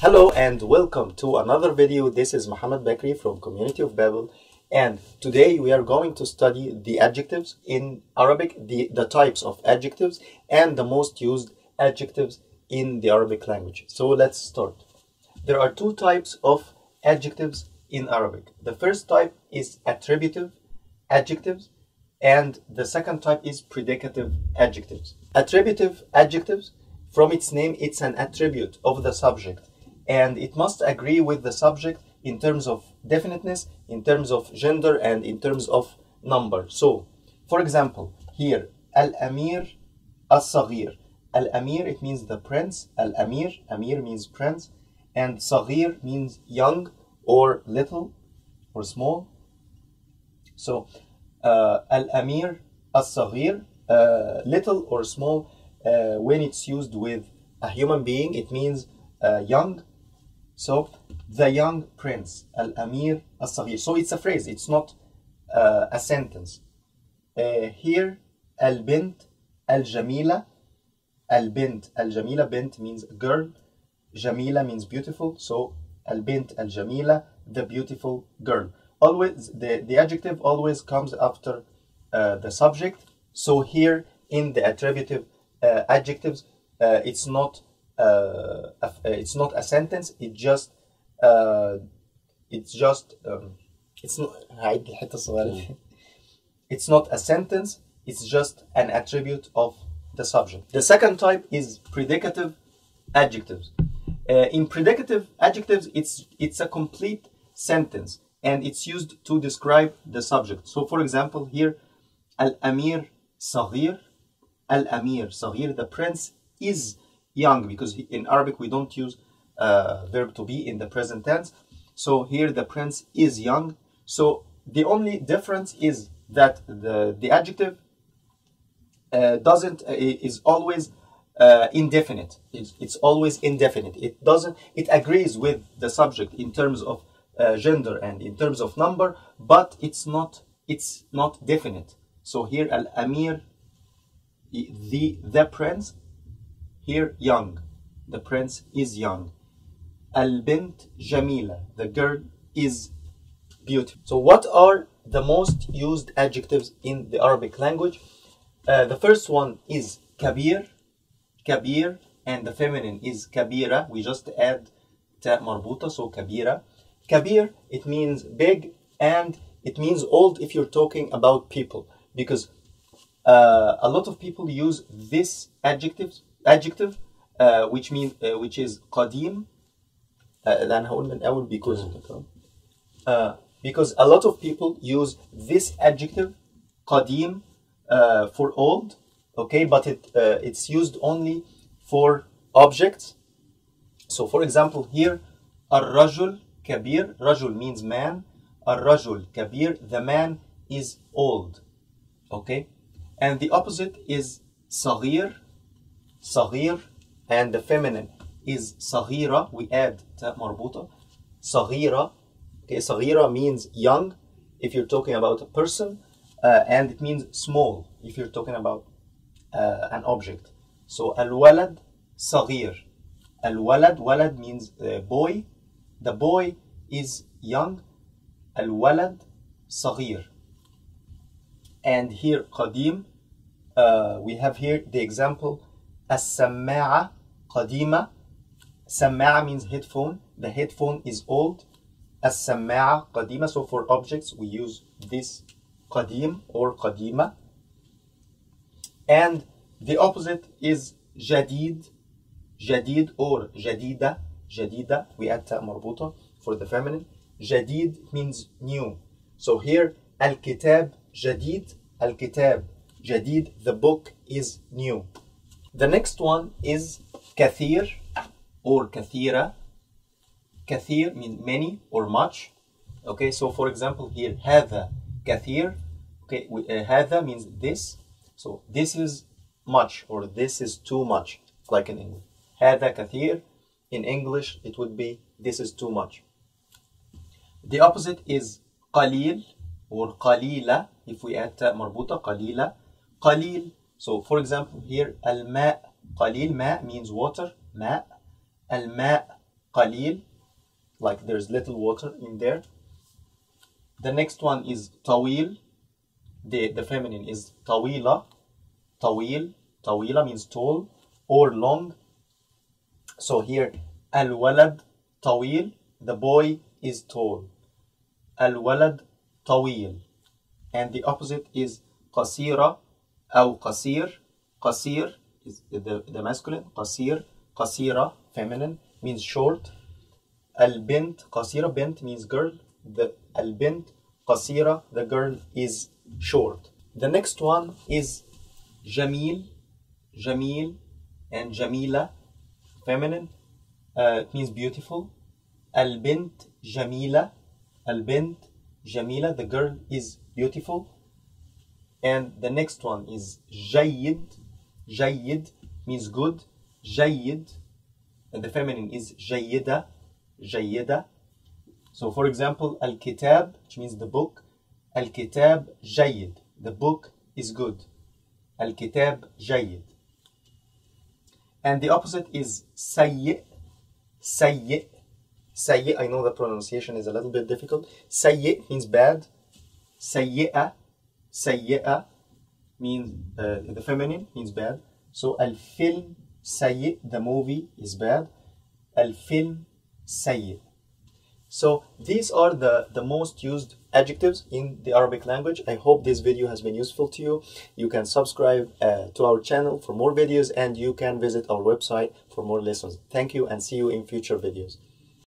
Hello and welcome to another video. This is Muhammad Bakri from Community of Babel and today we are going to study the adjectives in Arabic, the, the types of adjectives and the most used adjectives in the Arabic language. So let's start. There are two types of adjectives in Arabic. The first type is attributive adjectives and the second type is predicative adjectives. Attributive adjectives, from its name, it's an attribute of the subject and it must agree with the subject in terms of definiteness, in terms of gender, and in terms of number. So, for example, here, Al-Amir Al-Saghir. Al-Amir, it means the prince. Al-Amir, Amir means prince. And Saghir means young or little or small. So, uh, Al-Amir Al-Saghir, uh, little or small, uh, when it's used with a human being, it means uh, young so the young prince, Al Amir Al Saghir. So it's a phrase, it's not uh, a sentence. Uh, here, Al Bint Al Jamila. Al Bint Al Jamila. Bint means girl. Jamila means beautiful. So Al Bint Al Jamila, the beautiful girl. Always, the, the adjective always comes after uh, the subject. So here in the attributive uh, adjectives, uh, it's not uh, it's not a sentence it just uh, it's just um, it's not it's not a sentence it's just an attribute of the subject. The second type is predicative adjectives. Uh, in predicative adjectives it's it's a complete sentence and it's used to describe the subject. So for example here al-amir saghir al-amir saghir the prince is young because in Arabic we don't use uh, verb to be in the present tense. So here the prince is young. So the only difference is that the, the adjective uh, doesn't uh, is always uh, indefinite. It's, it's, always indefinite. It doesn't. It agrees with the subject in terms of uh, gender and in terms of number, but it's not. It's not definite. So here al amir, the the prince here, young. The prince is young. Al-bint jamila. The girl is beautiful. So what are the most used adjectives in the Arabic language? Uh, the first one is kabir, kabir, and the feminine is kabira. We just add ta marbuta, so kabira. Kabir, it means big, and it means old if you're talking about people, because uh, a lot of people use this adjectives adjective uh, which means uh, which is قديم uh, هقول من أول because uh, because a lot of people use this adjective قديم uh, for old okay but it uh, it's used only for objects so for example here الرجل كبير رجل means man الرجل كبير the man is old okay and the opposite is صغير صغير and the feminine is صغيرة we add تاء مربوطة صغيرة okay صغيرة means young if you're talking about a person uh, and it means small if you're talking about uh, an object so الولد صغير الولد ولد means uh, boy the boy is young الولد صغير and here قديم uh, we have here the example السماعة قديمة سماعة means headphone the headphone is old السماعة قديمة so for objects we use this قديم or قديمة and the opposite is جديد جديد or جديدة جديدة we add تاء مربوطة for the feminine جديد means new so here الكتاب جديد الكتاب جديد the book is new the next one is kathir or kathira. Kathir means many or much. Okay, so for example here, هذا kathir. Okay, uh, هذا means this. So this is much or this is too much, like in English. هذا kathir. In English, it would be this is too much. The opposite is qalil or qalila. If we add ta marbuta, qalila. so for example here al-ma' qalil ma' means water ma' al-ma' like there's little water in there. The next one is tawil. The, the feminine is tawila. Tawil. Tawila means tall or long. So here, al walad tawil. The boy is tall. Al walad tawil. And the opposite is qasira أو قصير. Qasir is the, the masculine. Qasir. Qasira, feminine, means short. Al bint, qasira, bint means girl. The al bint, qasira, the girl is short. The next one is jamil, jamil, and jamila, feminine. Uh, it means beautiful. Al bint, jamila, al bint, jamila, the girl is beautiful. And the next one is jayyid, jayyid means good. Jayyid, and the feminine is jayyida, jayyida. So, for example, kitab, which means the book, kitab jayyid, the book is good. Kitab jayyid. And the opposite is sayyi, sayyi, sayyi. I know the pronunciation is a little bit difficult. Sayyi means bad. Sayyi'a, sayyi'a means uh, the feminine means bad. So al film sayyi, the movie is bad. Al film sayyi. So these are the, the most used adjectives in the Arabic language. I hope this video has been useful to you. You can subscribe uh, to our channel for more videos and you can visit our website for more lessons. Thank you and see you in future videos.